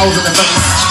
cold in the face.